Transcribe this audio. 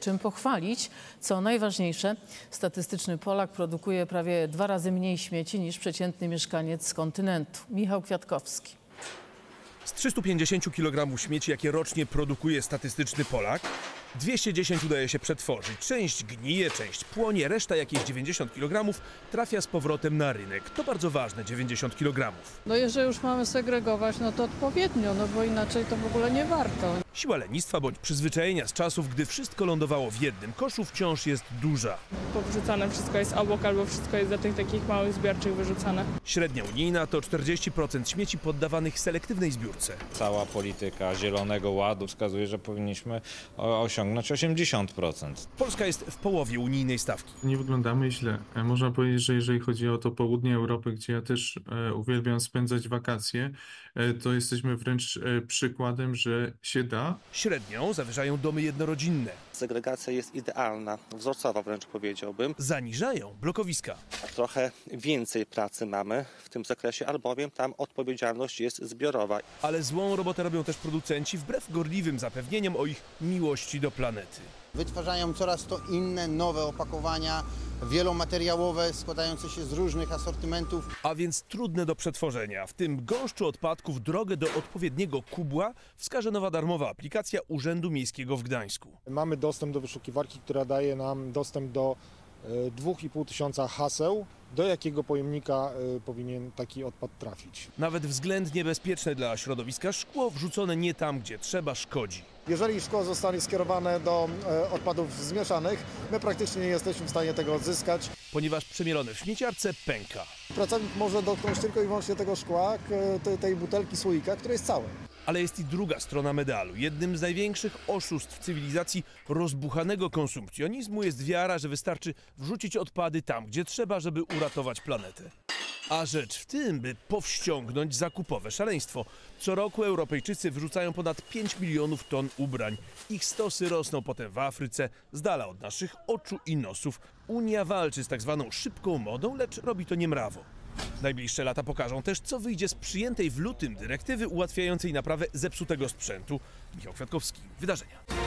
czym pochwalić. Co najważniejsze, statystyczny Polak produkuje prawie dwa razy mniej śmieci niż przeciętny mieszkaniec z kontynentu. Michał Kwiatkowski. Z 350 kg śmieci, jakie rocznie produkuje statystyczny Polak, 210 udaje się przetworzyć. Część gnije, część płonie, reszta jakieś 90 kg trafia z powrotem na rynek. To bardzo ważne, 90 kg. No jeżeli już mamy segregować, no to odpowiednio, no bo inaczej to w ogóle nie warto. Siła lenistwa bądź przyzwyczajenia z czasów, gdy wszystko lądowało w jednym koszu, wciąż jest duża. powrzucane wszystko jest obok albo wszystko jest do tych takich małych zbiorczych wyrzucane. Średnia unijna to 40% śmieci poddawanych selektywnej zbiórce. Cała polityka Zielonego Ładu wskazuje, że powinniśmy osiągnąć 80%. Polska jest w połowie unijnej stawki. Nie wyglądamy źle. E, Można powiedzieć, że jeżeli chodzi o to południe Europy, gdzie ja też e, uwielbiam spędzać wakacje, e, to jesteśmy wręcz przykładem, że się da. Średnią zawyżają domy jednorodzinne. Segregacja jest idealna, wzorcowa wręcz powiedziałbym. Zaniżają blokowiska. A trochę więcej pracy mamy w tym zakresie, albowiem tam odpowiedzialność jest zbiorowa. Ale złą robotę robią też producenci wbrew gorliwym zapewnieniom o ich miłości do planety. Wytwarzają coraz to inne, nowe opakowania wielomateriałowe składające się z różnych asortymentów. A więc trudne do przetworzenia. W tym gąszczu odpadków drogę do odpowiedniego kubła wskaże nowa darmowa aplikacja Urzędu Miejskiego w Gdańsku. Mamy dostęp do wyszukiwarki, która daje nam dostęp do e, 2,5 tysiąca haseł, do jakiego pojemnika e, powinien taki odpad trafić. Nawet względnie bezpieczne dla środowiska szkło wrzucone nie tam, gdzie trzeba, szkodzi. Jeżeli szkło zostanie skierowane do e, odpadów zmieszanych, my praktycznie nie jesteśmy w stanie tego odzyskać. Ponieważ przemielone w śmieciarce pęka. Pracownik może dotknąć tylko i wyłącznie tego szkła, tej butelki słoika, które jest całe. Ale jest i druga strona medalu. Jednym z największych oszustw cywilizacji rozbuchanego konsumpcjonizmu jest wiara, że wystarczy wrzucić odpady tam, gdzie trzeba, żeby uratować planetę. A rzecz w tym, by powściągnąć zakupowe szaleństwo. Co roku Europejczycy wyrzucają ponad 5 milionów ton ubrań. Ich stosy rosną potem w Afryce, z dala od naszych oczu i nosów. Unia walczy z tak zwaną szybką modą, lecz robi to niemrawo. Najbliższe lata pokażą też, co wyjdzie z przyjętej w lutym dyrektywy ułatwiającej naprawę zepsutego sprzętu. Michał Kwiatkowski, Wydarzenia.